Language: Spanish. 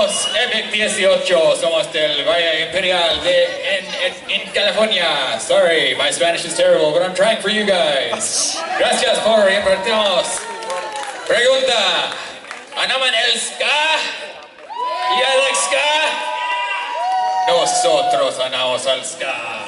somos Epic 18, somos del Valle Imperial de en, en, en California. Sorry, my Spanish is terrible, but I'm trying for you guys. Gracias por invertirnos. Pregunta, ¿anaman el ska? ¿Y el ska? Nosotros amamos al ska.